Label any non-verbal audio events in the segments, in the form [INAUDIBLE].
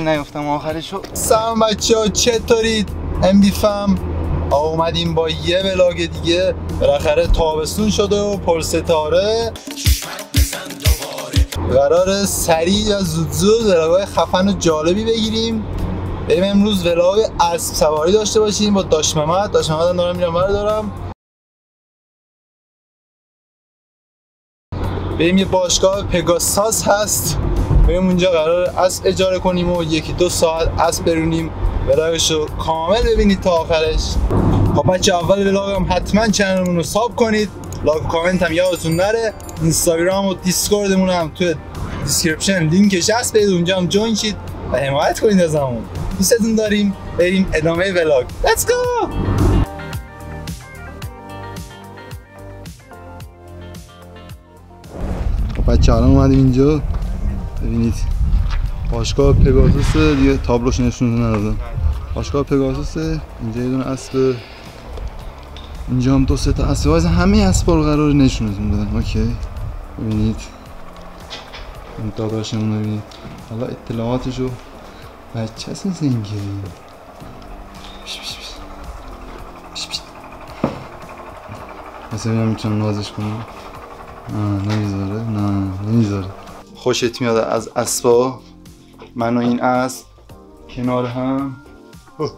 نیفتم آخرشو. سلام بچه ها چطورید؟ ام فم. اومدیم با یه ولاگ دیگه. بالاخره تابستون شده و پر ستاره قرار سریع و زود زود خفن و جالبی بگیریم. بریم امروز ولاگ اسب سواری داشته باشیم با داش محمد. داش محمد دارم میرم دارم. بریم یه باشگاه پگاساس هست. بریم اونجا قرار اسب اجاره کنیم و یکی دو ساعت اسب برونیم. vlog ش رو کامل ببینید تا آخرش. خب بچه‌ها اول vlog هم حتما channel مون رو sub کنید. لایک و کامنت هم یادتون نره. اینستاگرام و دیسکوردمون هم توی description لینکش هست. برید اونجا هم join شید و حمایت کنید از همون دوستتون داریم بریم ادامه vlog Let's go! بچه الان اومدیم اینجا. ببینید. باشگاه پگاسوس دیگه تابلوش نشون ندادم. باشگاه پگاسوس اینجا یه دونه اسب. اینجا هم دو سه تا اسب. واسه همه اسبا رو قرار نشونتون بدم اوکی. ببینید. این داداشمون رو ببینید. حالا اطلاعاتشو بچه هست مثل اینکه بیش بیش بیش بیش بیش مثل ببینم می‌تونم نازش کنم. نه نمی‌ذاره. نه نمی‌ذاره. خوشت میاد از اسبا؟ من و این اسب کنار هم. [LAUGHS]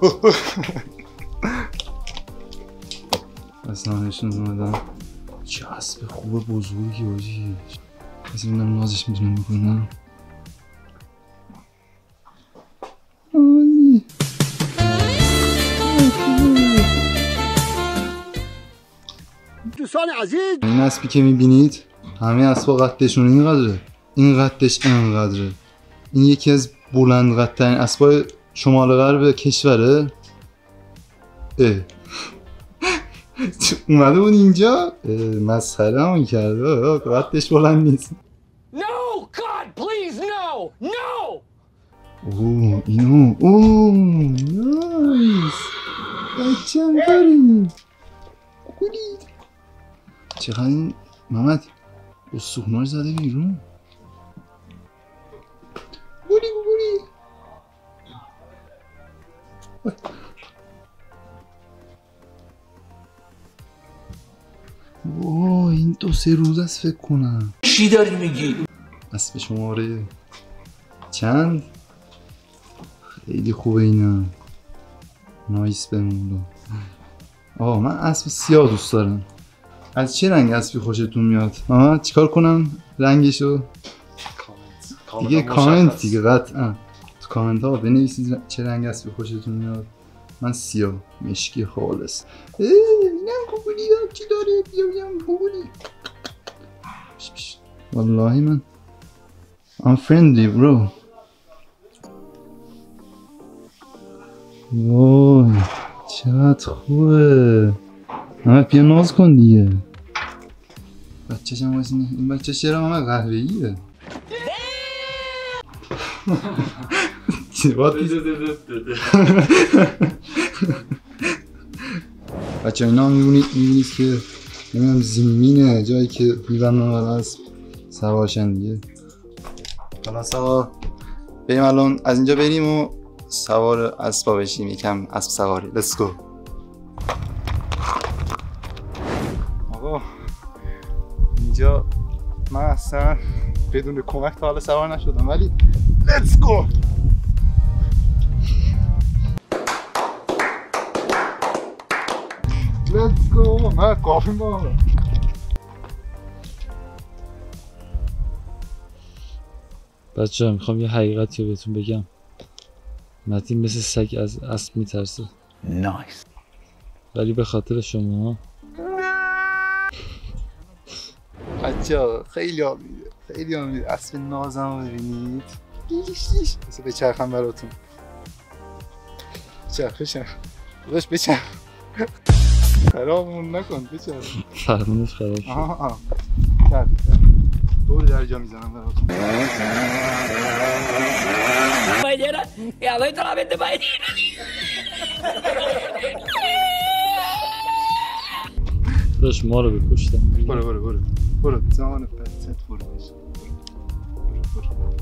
اصلا نشون اومدم. چه اسب خوب بزرگی از ببینم نازش می‌تونم بکنم. دوستان عزیز. این اسبی که می‌بینید همه اسبا قدشون اینقدره. این قدش اینقدره این یکی از بلند قدترین اسبای شمال غرب کشوره. اه. [LAUGHS] اومده بود اینجا؟ مسخره همون کرده. قدش بلند نیست. No! God, please, no! No! اوه اینو. اوه نایس. بچم داری گولی چقدر این محمد استخوناش زده بیرون؟ گولی گولی اوه این دو سه روز است فکر کنم. چی داری میگی؟ اسب شماره چند؟ خیلی خوبه اینا. نایس بمونو آه من اسب سیاه دوست دارم. از چه رنگ اسبی خوشتون میاد؟ آها چیکار کنم؟ رنگشو؟ دیگه کامنت دیگه قطعا. تو کامنت ها بنویسید چه رنگ اسبی خوشتون میاد. من سیاه مشکی خالص. اه، اینم کوبولی ها چی داره؟ بیا بیام پش پش. والله من. I'm friendly bro. وای چقدر خوبه. همه بیا ناز کن دیگه بچه شما این بچه چرا همه قهوه ایه بچه اینا می‌بینید می‌بینید که نمی‌دونم زمینه جایی که میبندن برای اسب سوارشن دیگه خلاص آقا بریم الان از اینجا بریم و سوار اسبا بشیم یکم اسب سواری Let's go اینجا من اصلا بدون کمک تا حالا سوار نشدم ولی Let's go! Let's go! من کافی با بچه می‌خوام یه حقیقتی رو بهتون بگم. متین مثل سگ از اسب میترسه. Nice. ولی به خاطر شما بچه ها خیلی آبیده خیلی آبیده اسب نازم رو ببینید. بسه بچرخم براتون. بچرخ بچرخ. داداش بچرخ. خرابمون نکن بچرخ. فرمونش خراب شد. آها آها. چرخ چرخ. دور درجا می‌زنم براتون. Mañana, y a ver solamente mañana. داشت ما رو بکشتم. برو برو برو. برو زمان پرست برو بش. برو برو.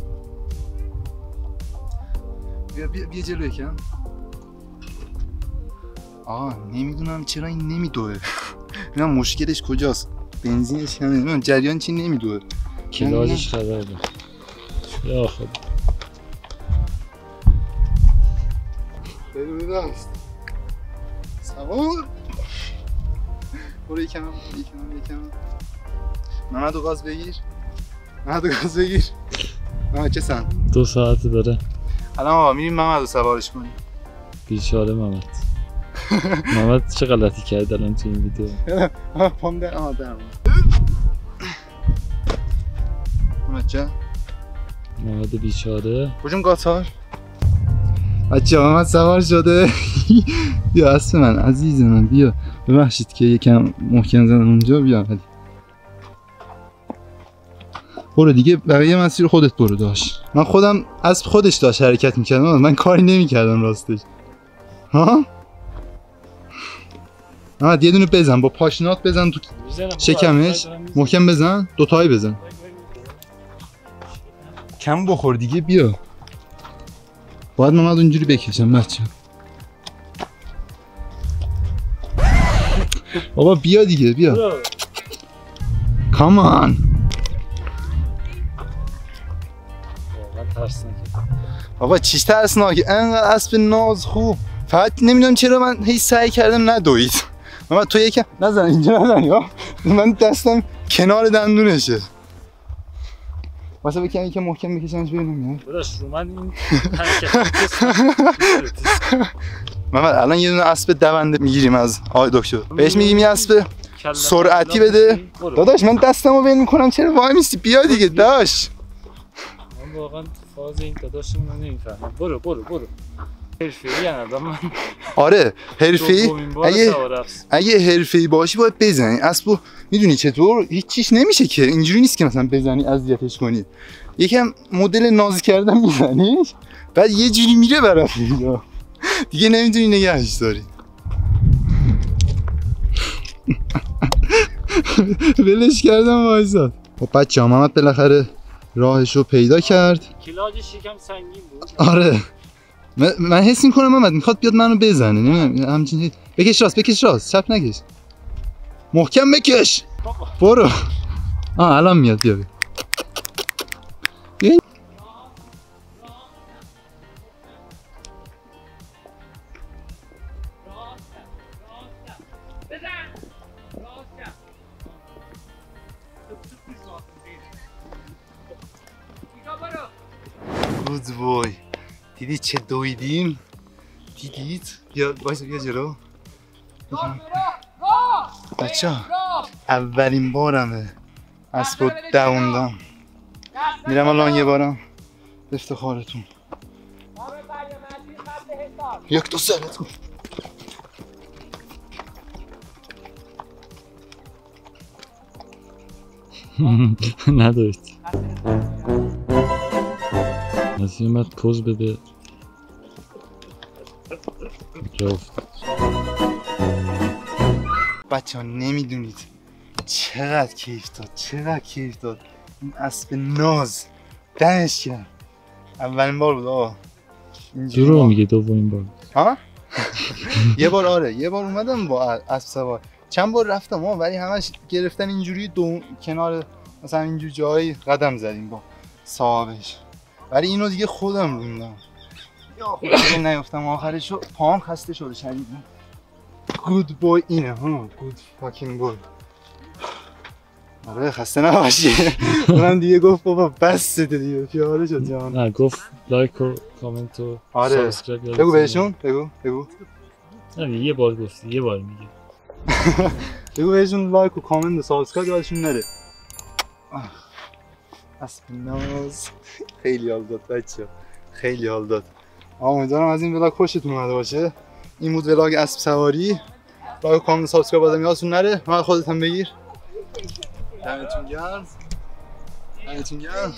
بیا بیا بیا جلو یکم. آه نمی‌دونم چرا این نمیدوه. نمی‌دونم مشکلش کجاست؟ بنزینش کمه نمی‌دونم جریان چی نمیدوه؟ کلاجش خرابه. یا خدا. بدون راست سوار. برو یکم یکم یکم. محمد گاز بگیر. محمد گاز بگیر. محمد چه سن دو ساعت داره الان آقا میریم محمد رو سوارش کنیم. بیچاره محمد. محمد چه غلطی کرد الان تو این ویدیو؟ پام در آه در. محمد چه؟ محمد بیچاره. کجون قطار؟ بچه محمد سوار شده. [LAUGHS] بیا اسب من عزیز من بیا. ببخشید که یکم محکم زدم اونجا بیا ولی برو دیگه بقیه مسیر خودت برو داشت من خودم اسب خودش داشت حرکت می‌کردم من کاری نمی‌کردم راستش. ها؟ محمد یه دونه بزن با پاشنات بزن تو شکمش. محکم بزن دوتایی بزن. کم بخور دیگه بیا. باید محمد اونجوری بکشم بچه. بابا بیا دیگه بیا. کامان واقعا ترسناکه بابا چیش ترسناکه. انقدر اسب ناز خوب. فقط نمی‌دونم چرا من هی سعی کردم ندوید. محمد تو یکم نزن اینجا نزن یا. من دستم کنار دندونشه. واسه بکنم یکم محکم بکشمش ببینم داداش رو من این [LAUGHS] محمد الان یه دونه اسب دونده می‌گیریم از آقای دکتر. بهش میگیم یه اسب سرعتی بده. داداش من دستمو ول می‌کنم. چرا وای میستی؟ بیا دیگه [LAUGHS] داش من واقعا فاز این داداشمون رو نمی‌فهمم. برو برو برو. حرفه‌ای من آره بار اگه. اگه حرفی باشی باید بزنی. اسبو می‌دونی چطور؟ هیچ چیش نمیشه که. اینجوری نیست که مثلا بزنی اذیتش کنی. یکم مدل ناز کردن میزنیش. بعد یه جوری میره برات دیگه. نمی‌تونی نگهش داری. [LAUGHS] ولش کردم وایساد. خب بچه محمد بالاخره راهش رو پیدا کرد. کلاجش یکم سنگین بود. آره. من, من حس می‌کنم محمد می‌خواد بیاد منو بزنه نمی‌دونم همچین بکش راست بکش راست چپ نکش. محکم بکش. برو. آه الان میاد بیا. چه دویدیم دیدید بیا وایسا بیا جلو بچه اولین بارمه اسب و دووندم میرم الان یه بارم افتخارتون یک دو سرتون نداشت از اومد پوز بده. بچه ها نمی‌دونید چقدر کیف داد چقدر کیف داد. این اسب ناز. دنش کرد اولین بار بود دروغ ما- میگه دومین بار. ها؟ یه بار آره یه بار اومدم با اسب سوار. چند بار رفتم ها ولی همش گرفتن اینجوری دو کنار مثلا اینجور جایی قدم زدیم با صاحبش. ولی اینو دیگه خودم روندم. دیگه نیفتم آخرش رو پاهم خسته شده شدیدن good boy اینه ها good fucking boy آره خسته نباشی. [LAUGHS] اونم دیگه گفت بابا بس دیگه. پیاده شد جان. نه گفت لایک و کامنت و آره. بگو. بهشون. بگو بگو. نه یه بار گفتی یه بار میگه. [LAUGHS] بگو بهشون لایک و کامنت و subscribe یادشون نره. اسب ناز. خیلی حال داد بچه‌ها خیلی حال داد. امیدوارم از این vlog خوشتون اومده باشه. این بود vlog اسب سواری. لایک و کامنت subscribe بازم یادتون نره. من خودت هم بگیر. دمتون گرم. دمتون گرم.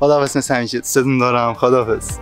خداحافظ همیشه دوستتون دارم. خداحافظ.